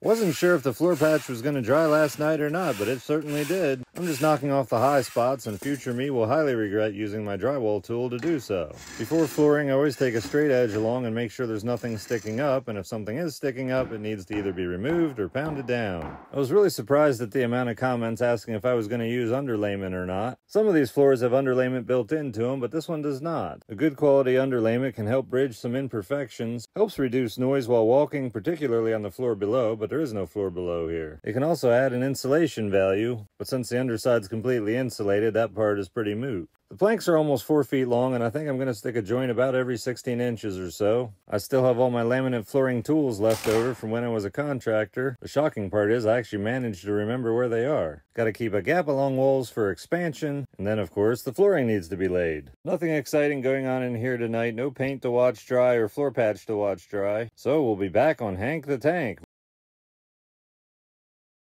Wasn't sure if the floor patch was going to dry last night or not, but it certainly did. I'm just knocking off the high spots and future me will highly regret using my drywall tool to do so. Before flooring, I always take a straight edge along and make sure there's nothing sticking up, and if something is sticking up, it needs to either be removed or pounded down. I was really surprised at the amount of comments asking if I was going to use underlayment or not. Some of these floors have underlayment built into them, but this one does not. A good quality underlayment can help bridge some imperfections, helps reduce noise while walking, particularly on the floor below, but but there is no floor below here. It can also add an insulation value, but since the underside's completely insulated, that part is pretty moot. The planks are almost 4 feet long and I think I'm going to stick a joint about every 16 inches or so. I still have all my laminate flooring tools left over from when I was a contractor. The shocking part is I actually managed to remember where they are. Got to keep a gap along walls for expansion and then of course the flooring needs to be laid. Nothing exciting going on in here tonight, no paint to watch dry or floor patch to watch dry. So we'll be back on Hank the Tank.